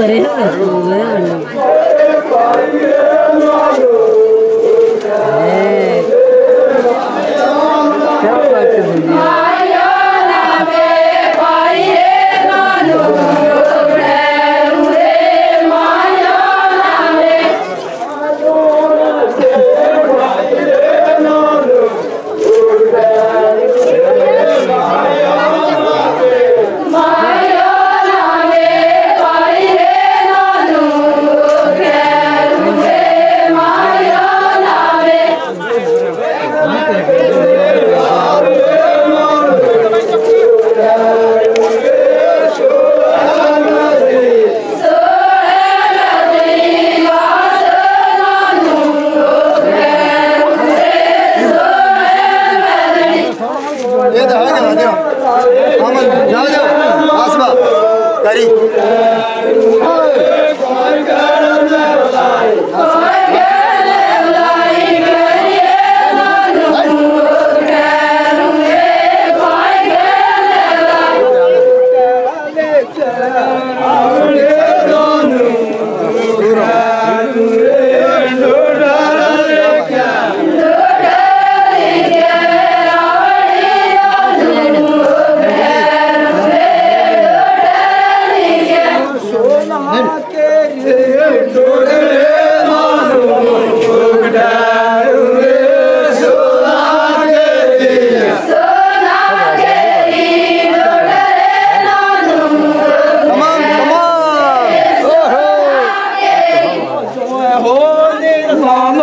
sorrenas ये तो है ना देखो हम जाओ जाओ आसमा करी Allah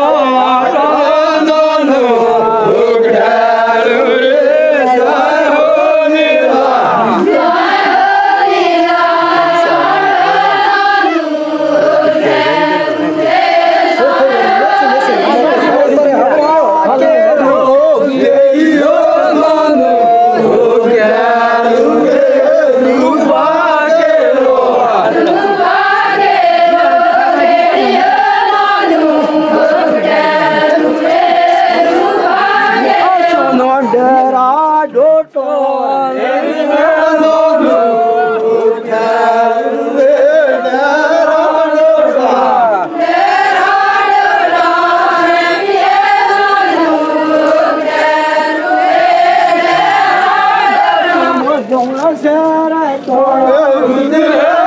الدرهم